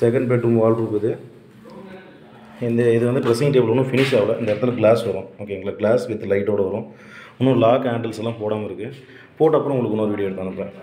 Second bedroom வால் இருக்குது இந்த இது வந்து ட்ரெஸ்ஸிங் டேபிள் ஒன்றும் ஃபினிஷ் ஆகலை. இந்த இடத்துல கிளாஸ் வரும். ஓகேங்களா கிளாஸ் வித் லைட்டோட வரும். இன்னும் லாக் ஹேண்டில்ஸ் எல்லாம் போடாமல் இருக்குது போட்ட அப்புறம் உங்களுக்கு இன்னொரு வீடியோ எடுத்து அனுப்புகிறேன்